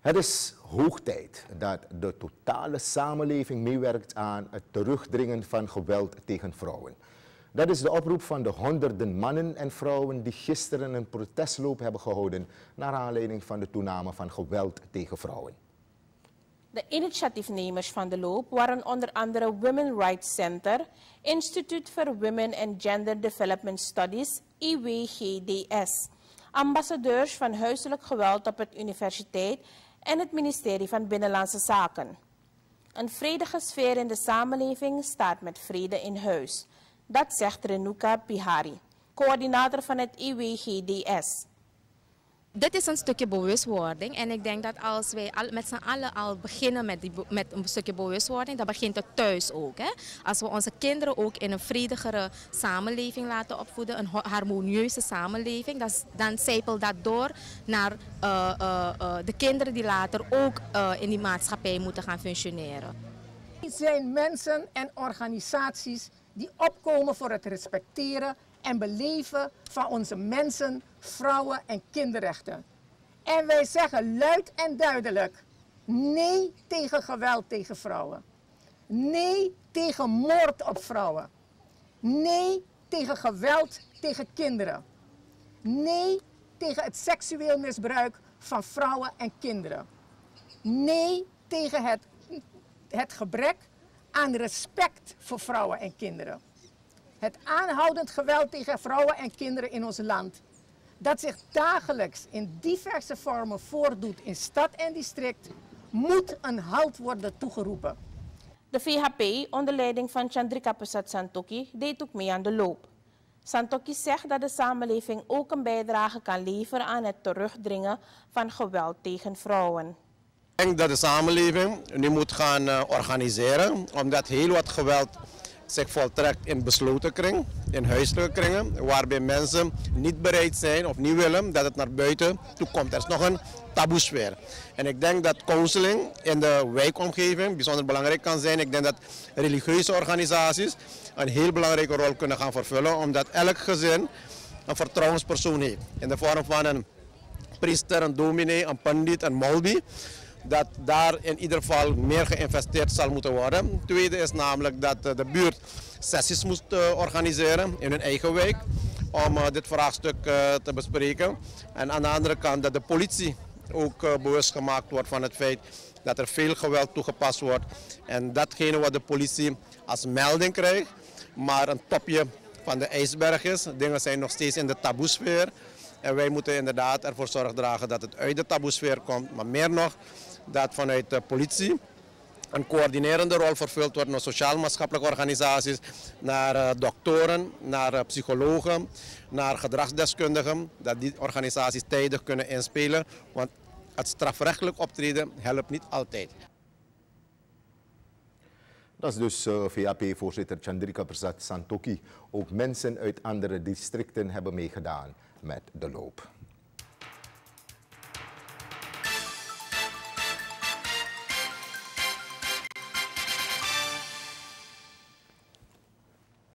Het is hoog tijd dat de totale samenleving meewerkt aan het terugdringen van geweld tegen vrouwen. Dat is de oproep van de honderden mannen en vrouwen die gisteren een protestloop hebben gehouden naar aanleiding van de toename van geweld tegen vrouwen. De initiatiefnemers van de loop waren onder andere Women Rights Center, Instituut for Women and Gender Development Studies, IWGDS, ambassadeurs van huiselijk geweld op het universiteit en het ministerie van Binnenlandse Zaken. Een vredige sfeer in de samenleving staat met vrede in huis. Dat zegt Renuka Bihari, coördinator van het IWGDS. Dit is een stukje bewustwording en ik denk dat als wij met z'n allen al beginnen met, die, met een stukje bewustwording, dan begint het thuis ook. Hè? Als we onze kinderen ook in een vredigere samenleving laten opvoeden, een harmonieuze samenleving, dan, dan zijpelt dat door naar uh, uh, uh, de kinderen die later ook in die maatschappij moeten gaan functioneren. Het zijn mensen en organisaties die opkomen voor het respecteren en beleven van onze mensen, vrouwen en kinderrechten. En wij zeggen luid en duidelijk nee tegen geweld tegen vrouwen. Nee tegen moord op vrouwen. Nee tegen geweld tegen kinderen. Nee tegen het seksueel misbruik van vrouwen en kinderen. Nee tegen het, het gebrek aan respect voor vrouwen en kinderen. Het aanhoudend geweld tegen vrouwen en kinderen in ons land, dat zich dagelijks in diverse vormen voordoet in stad en district, moet een halt worden toegeroepen. De VHP, onder leiding van Chandrika Prasad Santoki, deed ook mee aan de loop. Santoki zegt dat de samenleving ook een bijdrage kan leveren aan het terugdringen van geweld tegen vrouwen. Ik denk dat de samenleving nu moet gaan uh, organiseren, omdat heel wat geweld zich voltrekt in besloten kring, in huiselijke kringen, waarbij mensen niet bereid zijn of niet willen dat het naar buiten toe komt. Er is nog een taboesfeer. En ik denk dat counseling in de wijkomgeving bijzonder belangrijk kan zijn. Ik denk dat religieuze organisaties een heel belangrijke rol kunnen gaan vervullen, omdat elk gezin een vertrouwenspersoon heeft. In de vorm van een priester, een dominee, een pandit, een molbi dat daar in ieder geval meer geïnvesteerd zal moeten worden. tweede is namelijk dat eh, de buurt sessies moest eh, organiseren in hun eigen wijk om eh, dit vraagstuk te bespreken. En aan de andere kant dat de politie ook bewust gemaakt wordt van het feit dat er veel geweld toegepast wordt. En datgene wat de politie als melding krijgt, maar een topje van de ijsberg is. Dingen zijn nog steeds in de taboesfeer. En wij moeten inderdaad ervoor zorg dragen dat het uit de taboesfeer komt. Maar meer nog, dat vanuit de politie een coördinerende rol vervuld wordt naar sociaal-maatschappelijke organisaties, naar uh, doktoren, naar uh, psychologen, naar gedragsdeskundigen, dat die organisaties tijdig kunnen inspelen, want het strafrechtelijk optreden helpt niet altijd. Dat is dus eh, VAP-voorzitter Chandrika Prasad Santoki. Ook mensen uit andere districten hebben meegedaan met de loop.